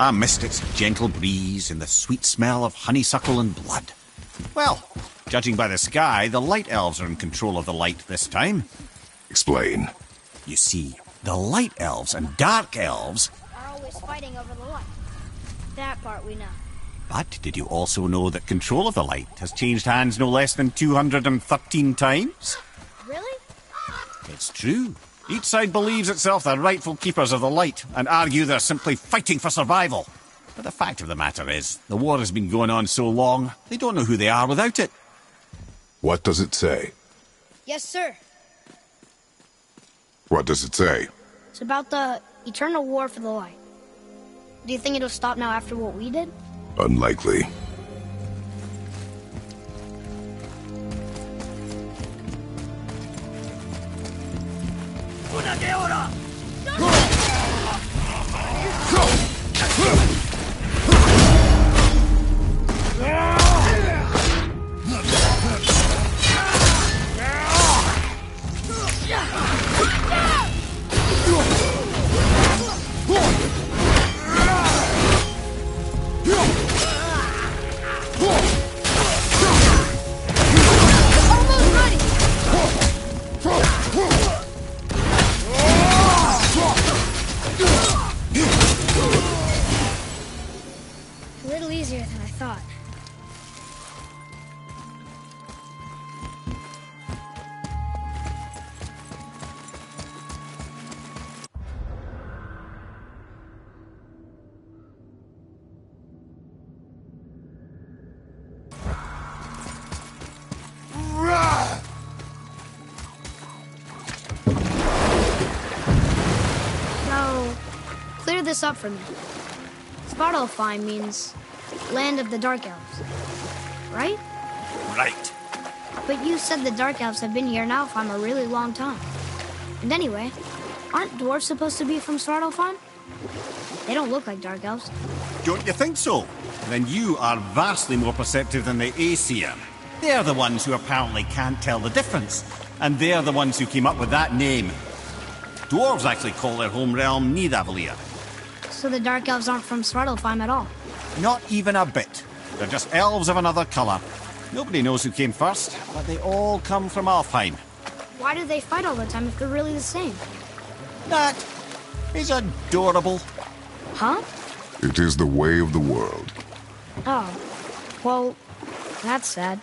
I missed its gentle breeze and the sweet smell of honeysuckle and blood. Well, judging by the sky, the light elves are in control of the light this time. Explain. You see, the light elves and dark elves. Are always fighting over the light. That part we know. But did you also know that control of the light has changed hands no less than 213 times? Really? It's true. Each side believes itself the rightful keepers of the light and argue they're simply fighting for survival. But the fact of the matter is, the war has been going on so long, they don't know who they are without it. What does it say? Yes, sir. What does it say? It's about the eternal war for the light. Do you think it'll stop now after what we did? Unlikely. 投げおら this up for me. Svartalfheim means land of the Dark Elves, right? Right. But you said the Dark Elves have been here now for a really long time. And anyway, aren't dwarves supposed to be from Svartalfheim? They don't look like Dark Elves. Don't you think so? Then you are vastly more perceptive than the Aesir. They're the ones who apparently can't tell the difference. And they're the ones who came up with that name. Dwarves actually call their home realm Nidavellir. So the Dark Elves aren't from Svartalfheim at all. Not even a bit. They're just elves of another colour. Nobody knows who came first, but they all come from Alfheim. Why do they fight all the time if they're really the same? That is adorable. Huh? It is the way of the world. Oh. Well, that's sad.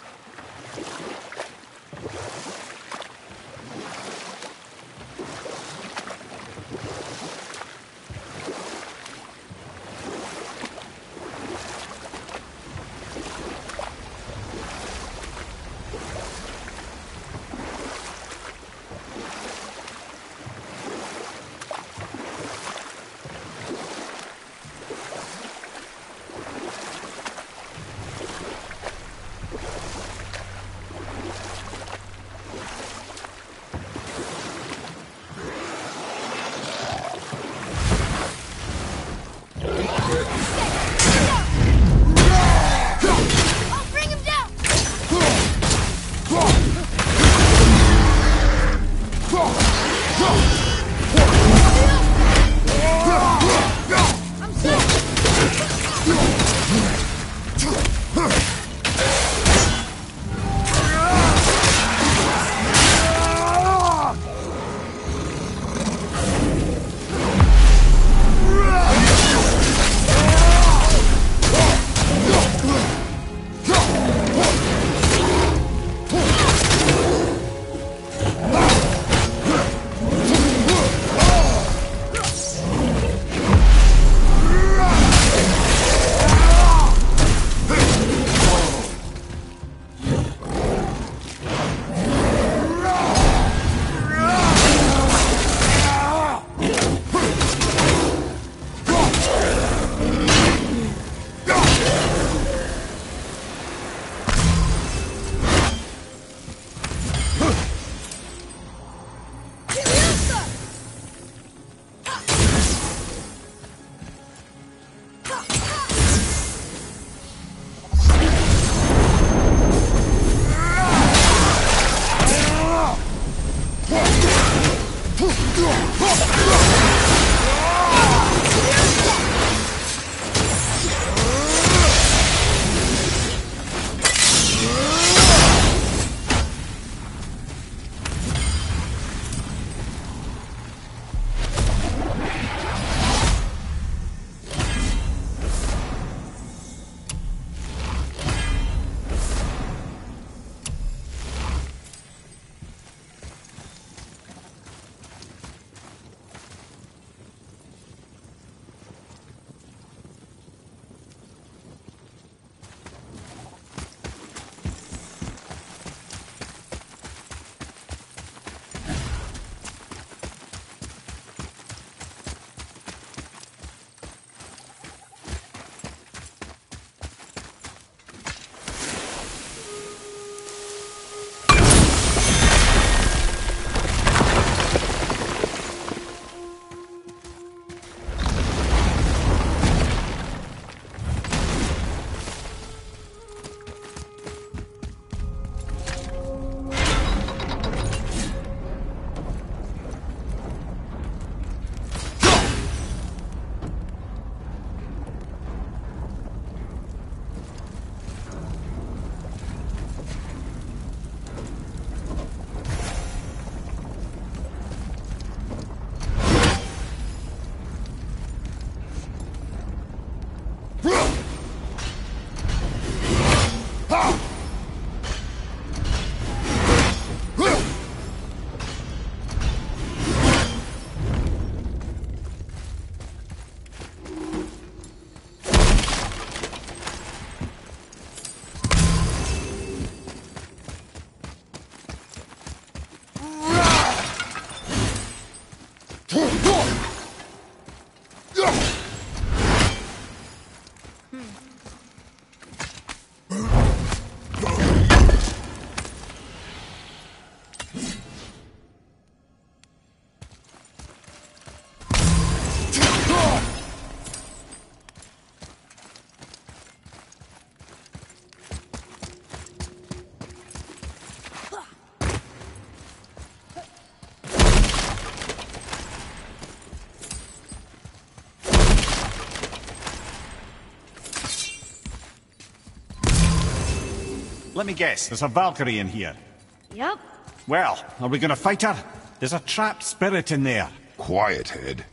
Let me guess, there's a Valkyrie in here. Yep. Well, are we gonna fight her? There's a trapped spirit in there. Quiet, head.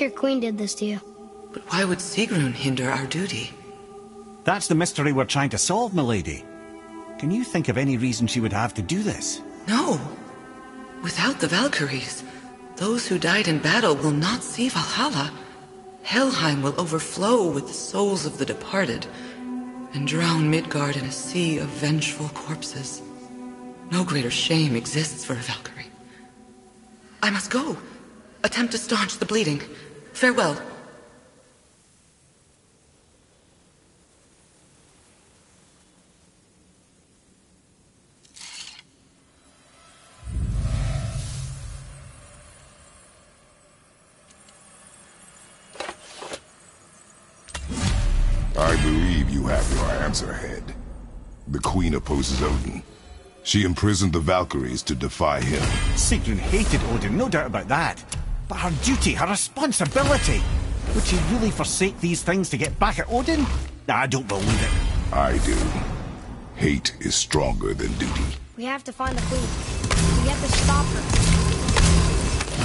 Think your queen did this to you. But why would Sigrun hinder our duty? That's the mystery we're trying to solve, milady. Can you think of any reason she would have to do this? No. Without the Valkyries, those who died in battle will not see Valhalla. Helheim will overflow with the souls of the departed, and drown Midgard in a sea of vengeful corpses. No greater shame exists for a Valkyrie. I must go. Attempt to staunch the bleeding. Farewell. I believe you have your answer, Head. The Queen opposes Odin. She imprisoned the Valkyries to defy him. Sigrun hated Odin, no doubt about that. But her duty, her responsibility. Would she really forsake these things to get back at Odin? I don't believe it. I do. Hate is stronger than duty. We have to find the queen. We have to stop her.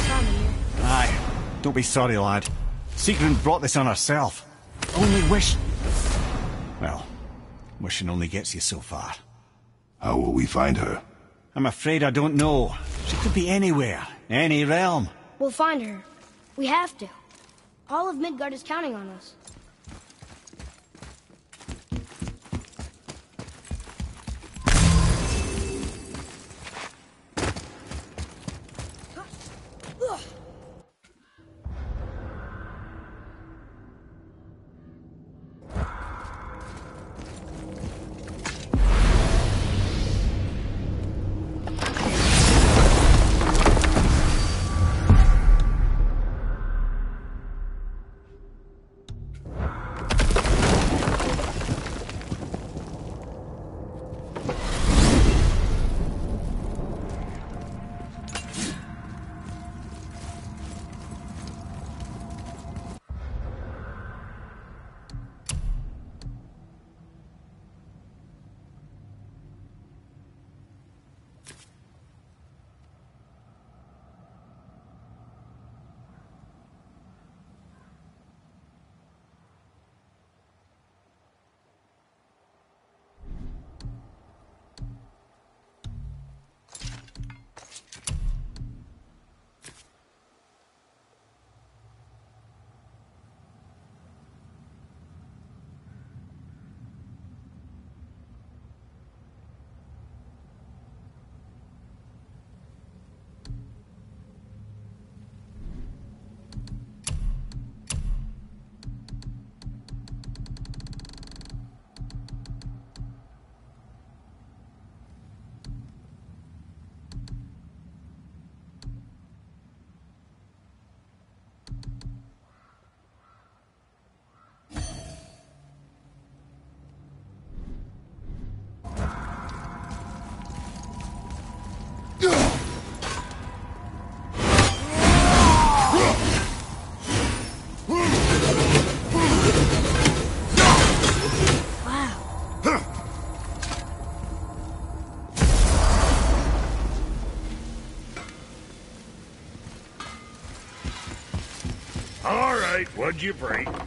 Found her here. Aye. Don't be sorry, lad. Sigrun brought this on herself. Only wish... Well, wishing only gets you so far. How will we find her? I'm afraid I don't know. She could be anywhere, any realm. We'll find her. We have to. All of Midgard is counting on us. Right, what'd you bring?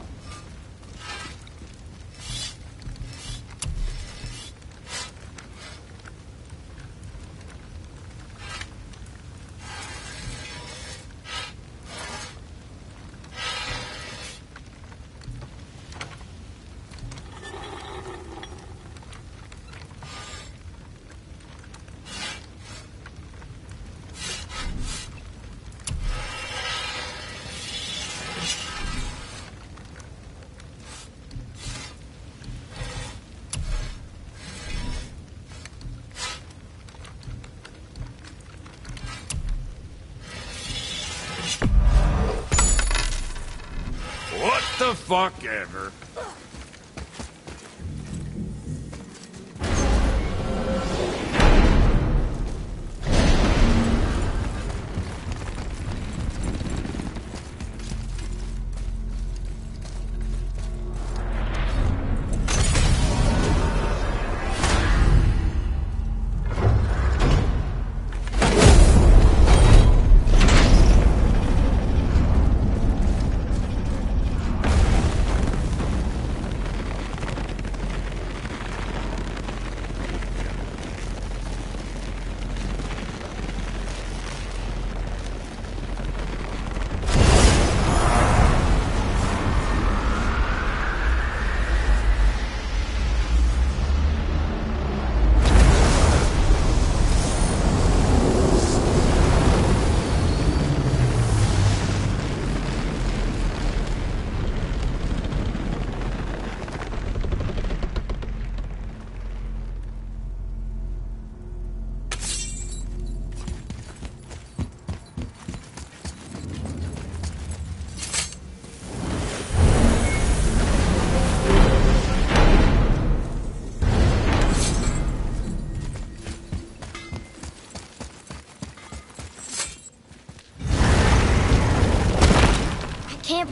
Fuck ever?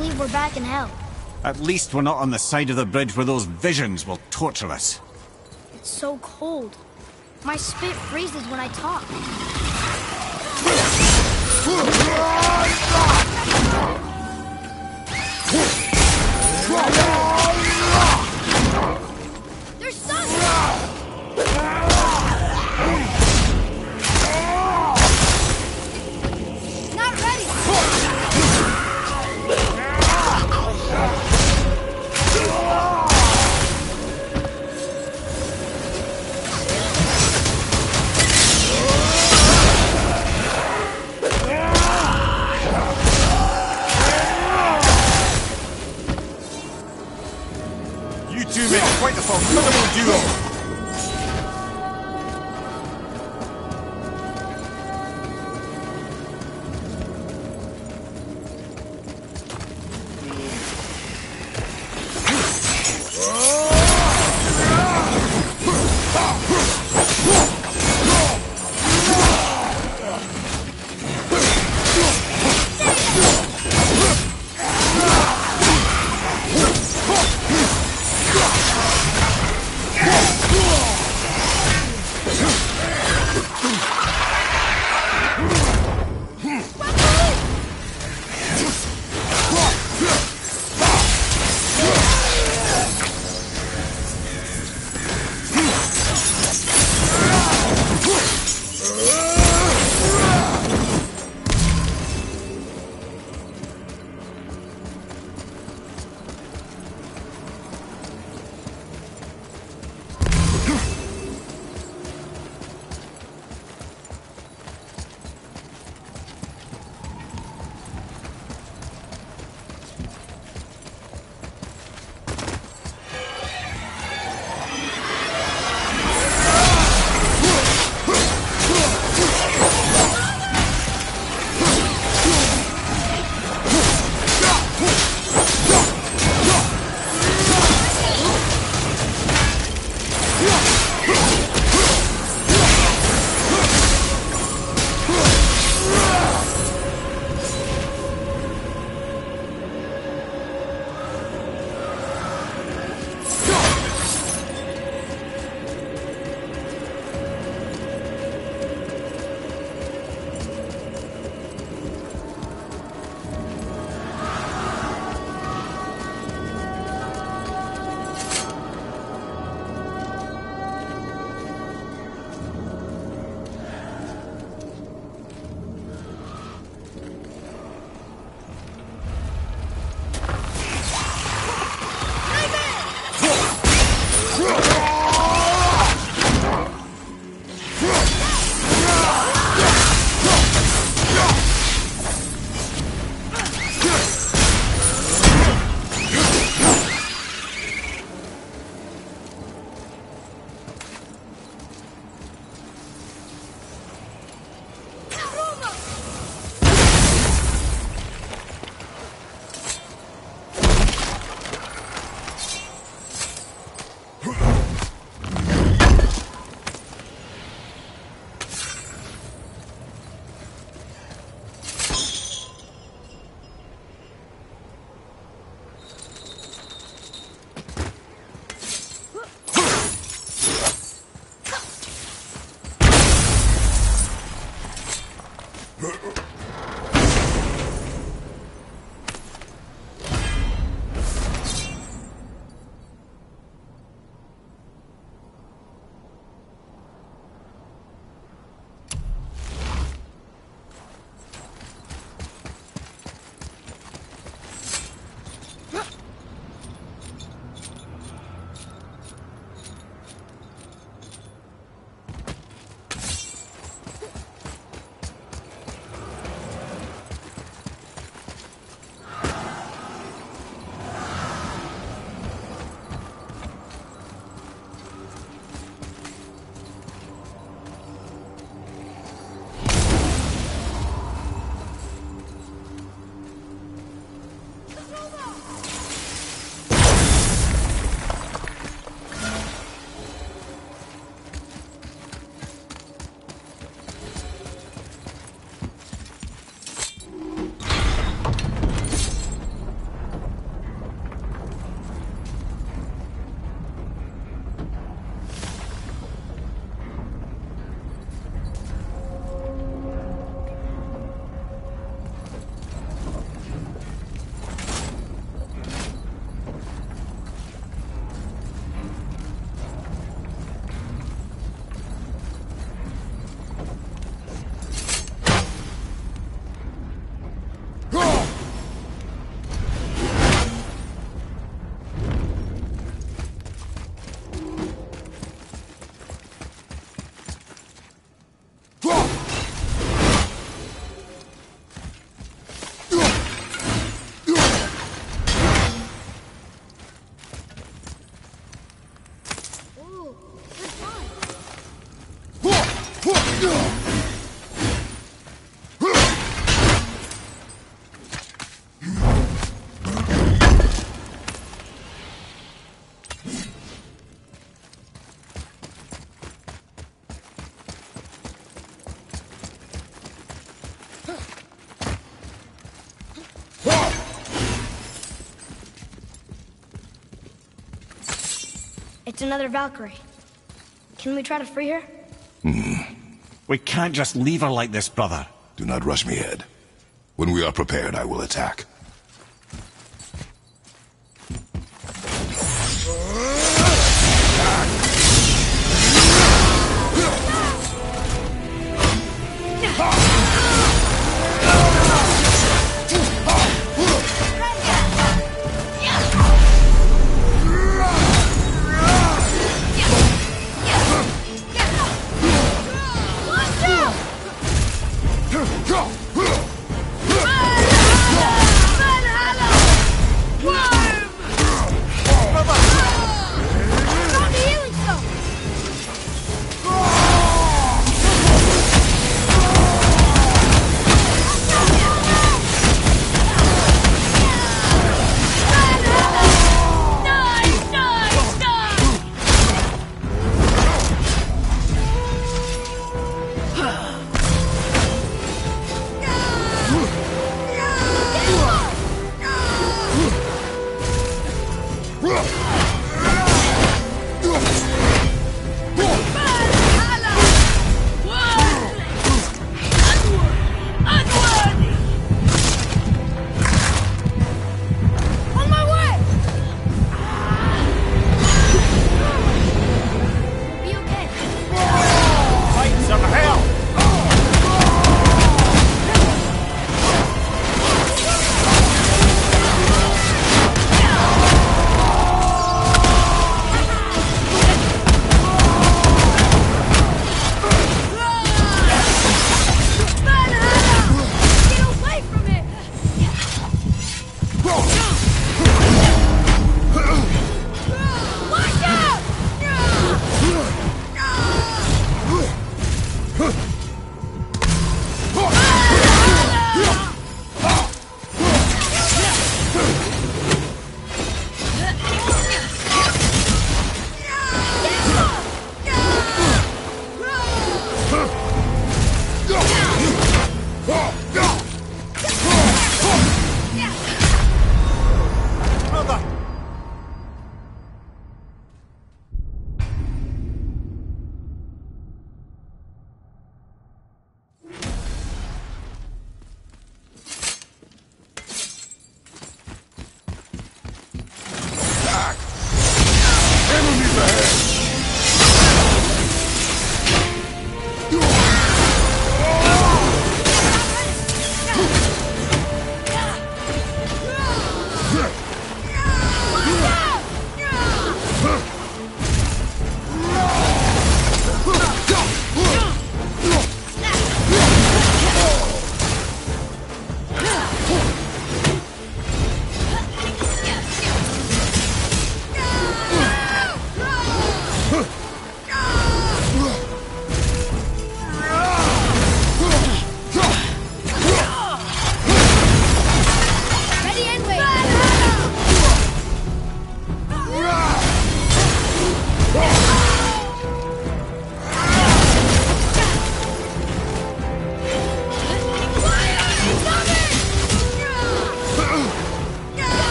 Believe we're back in hell. At least we're not on the side of the bridge where those visions will torture us. It's so cold. My spit freezes when I talk. It's another Valkyrie. Can we try to free her? Hmm. We can't just leave her like this, brother. Do not rush me, Head. When we are prepared, I will attack.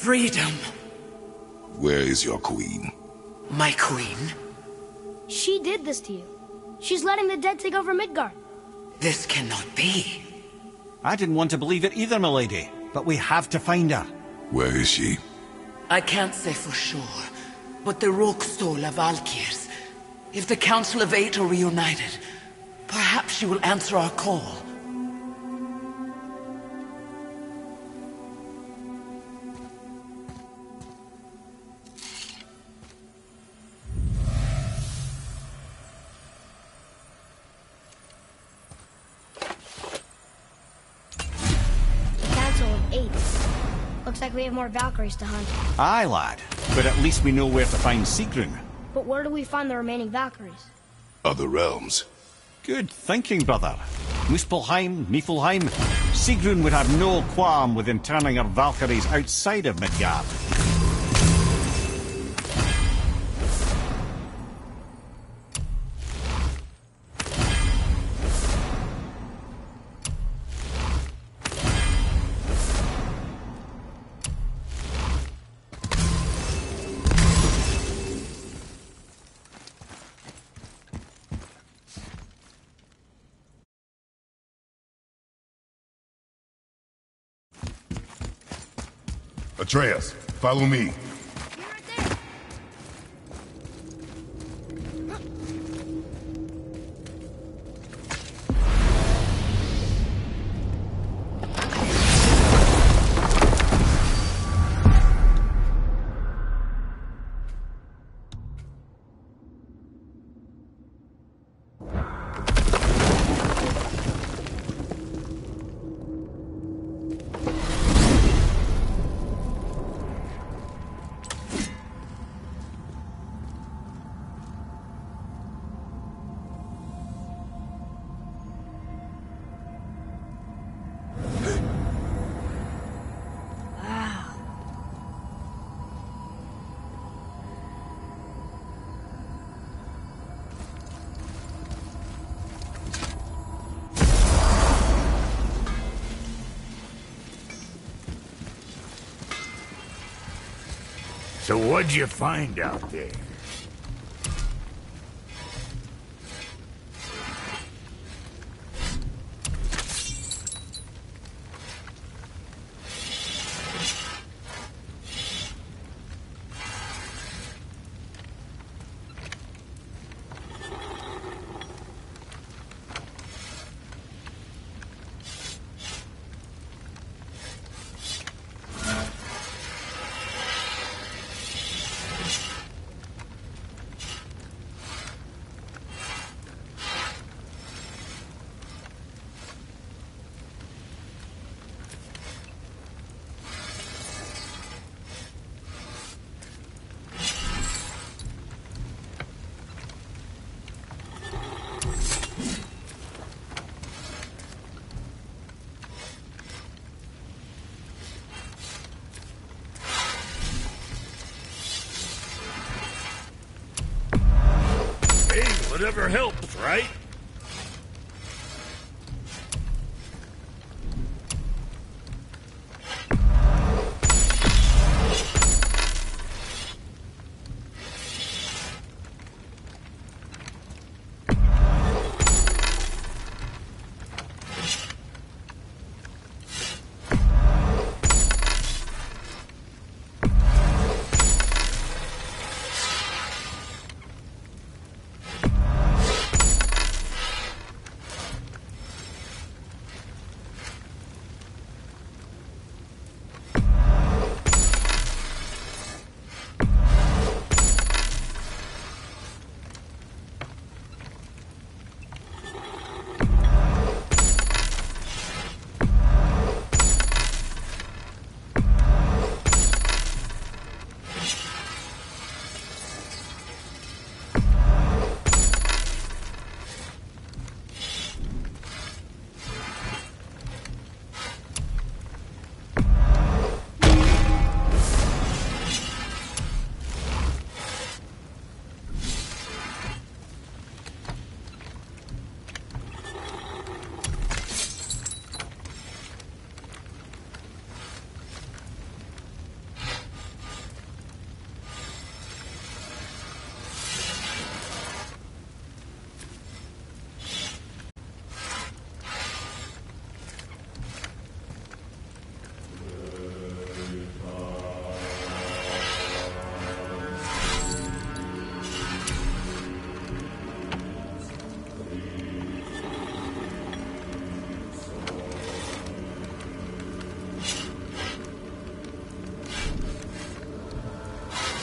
Freedom, Where is your queen? my queen. She did this to you. She's letting the dead take over Midgard. This cannot be. I didn't want to believe it either, milady. But we have to find her. Where is she? I can't say for sure, but the Rokstola Valkyrs. If the Council of Eight are reunited, perhaps she will answer our call. Have more Valkyries to hunt. Aye, lad. But at least we know where to find Sigrun. But where do we find the remaining Valkyries? Other realms. Good thinking, brother. Muspelheim, Niflheim. Sigrun would have no qualm with interning her Valkyries outside of Midgard. Atreus, follow me. So what'd you find out there?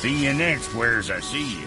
See you next, where's I see you.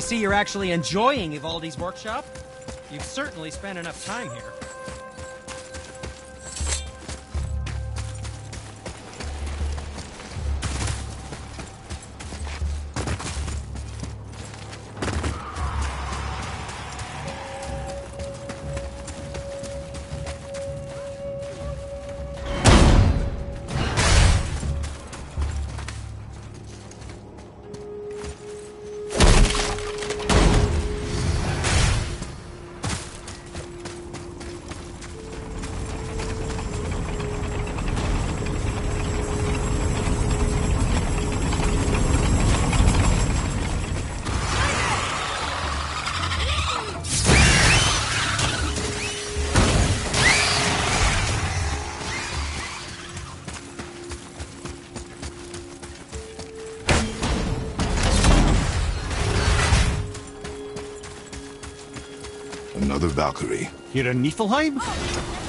I see you're actually enjoying Ivaldi's workshop. You've certainly spent enough time here. Valkyrie. Here in Niflheim?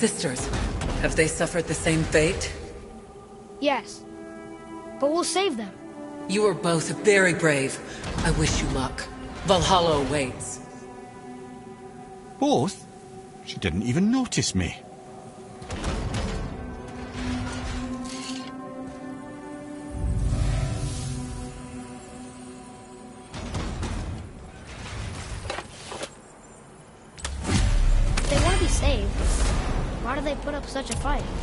Sisters, have they suffered the same fate? Yes. But we'll save them. You are both very brave. I wish you luck. Valhalla awaits. Both? She didn't even notice me.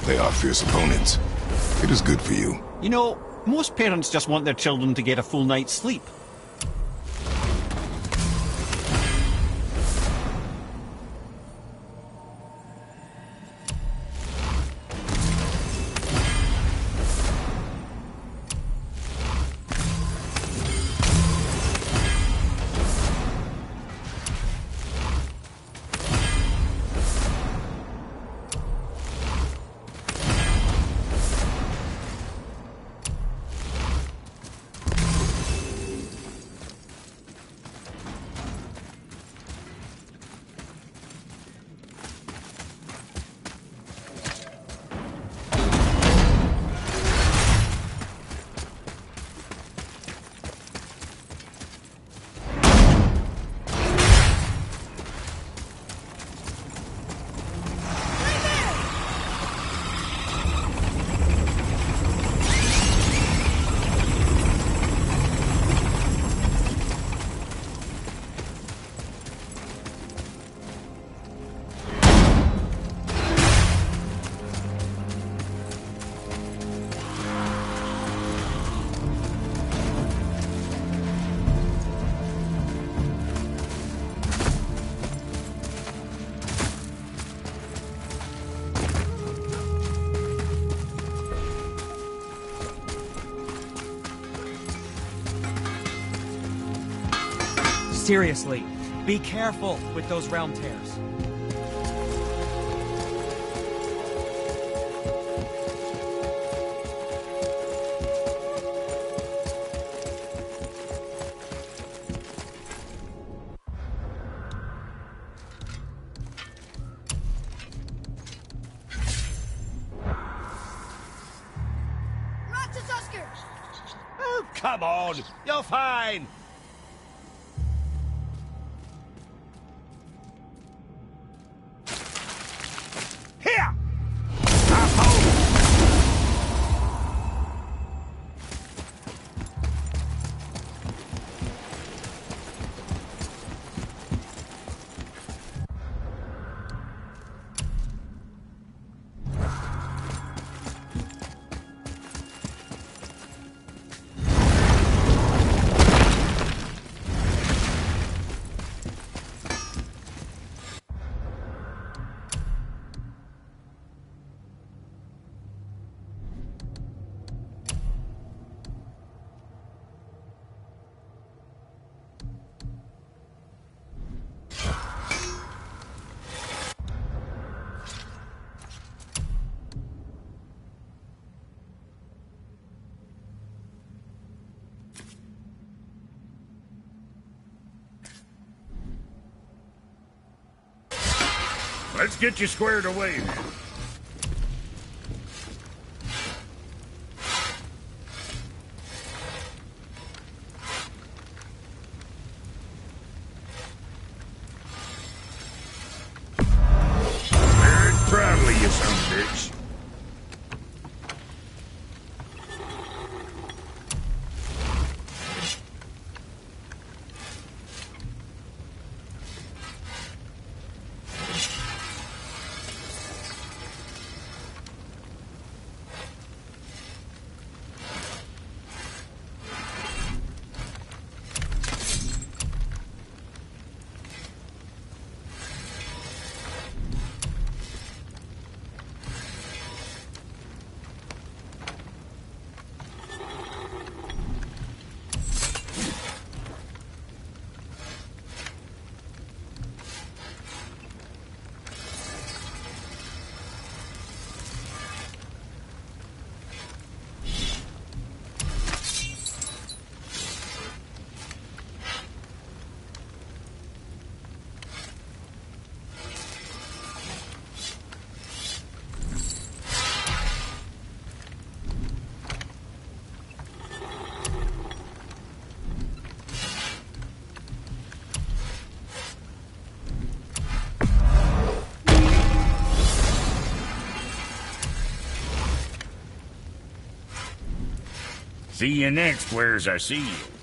They are fierce opponents. It is good for you. You know, most parents just want their children to get a full night's sleep. Seriously, be careful with those realm tears. Let's get you squared away. See you next, where's I see you.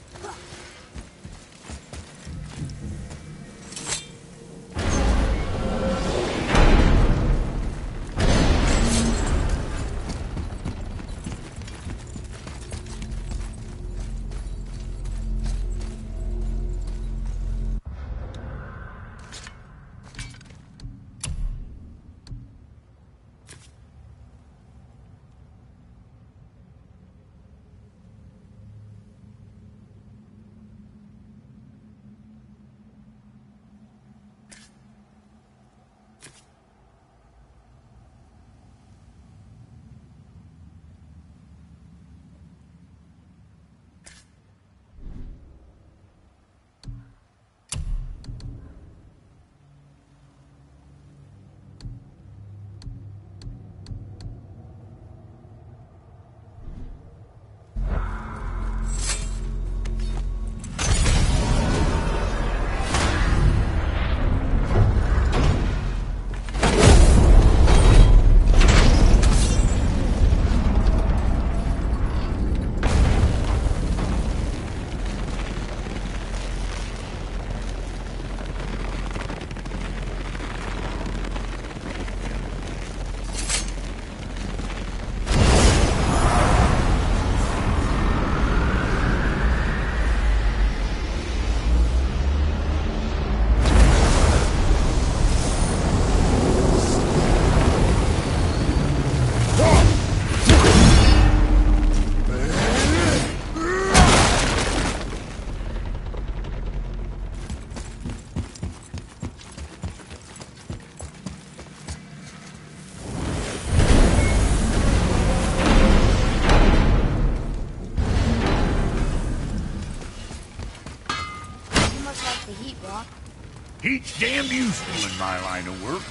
Damn useful in my line of work.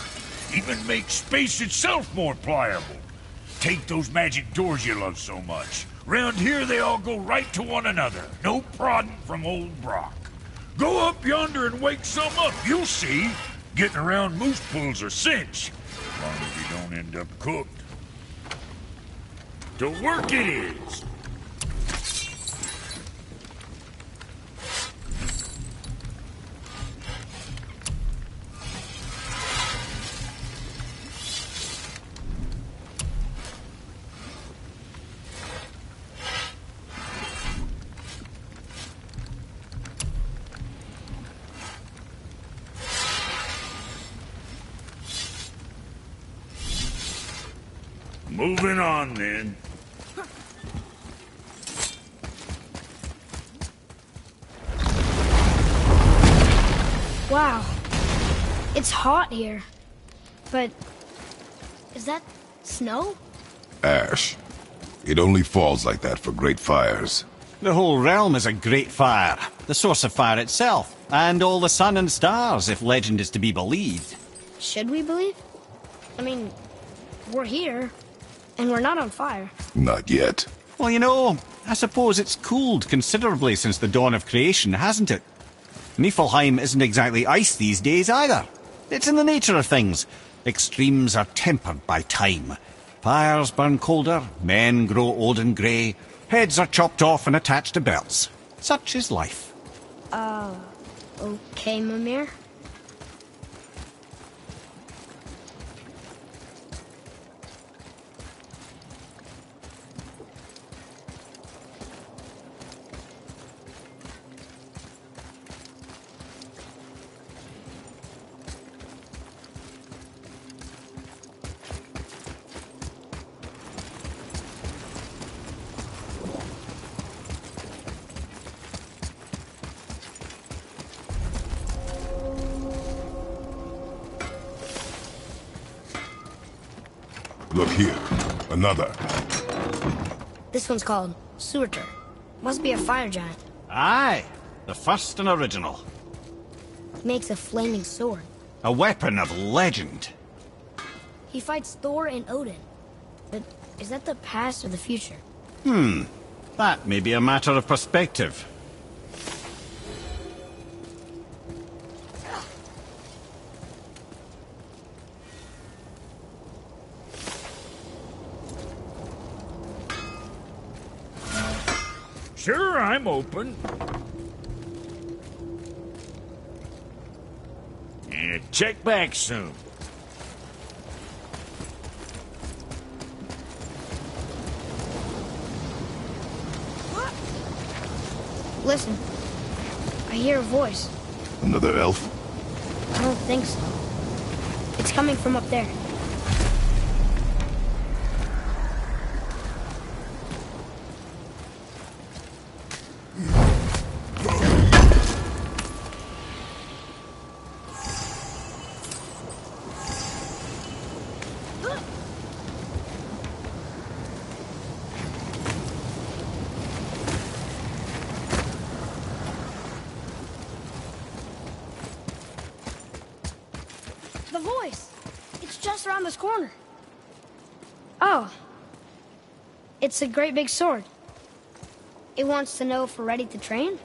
Even makes space itself more pliable. Take those magic doors you love so much. Round here they all go right to one another. No prodding from old Brok. Go up yonder and wake some up. You'll see. Getting around moose pools are cinch. As long as you don't end up cooked. To work it is. Moving on then. Wow. It's hot here. But is that snow? Ash. It only falls like that for great fires. The whole realm is a great fire, the source of fire itself, and all the sun and stars, if legend is to be believed. Should we believe? I mean, we're here, and we're not on fire. Not yet. Well, you know, I suppose it's cooled considerably since the dawn of creation, hasn't it? Niflheim isn't exactly ice these days either. It's in the nature of things. Extremes are tempered by time. Fires burn colder, men grow old and grey, heads are chopped off and attached to belts. Such is life. Ah. Okay, Mimir. Another. This one's called Surtr. Must be a fire giant. Aye, the first and original. Makes a flaming sword. A weapon of legend. He fights Thor and Odin. But is that the past or the future? Hmm, that may be a matter of perspective. Sure, I'm open. Yeah, check back soon. Listen, I hear a voice. Another elf? I don't think so. It's coming from up there. The voice! It's just around this corner. Oh. It's a great big sword. It wants to know if we're ready to train?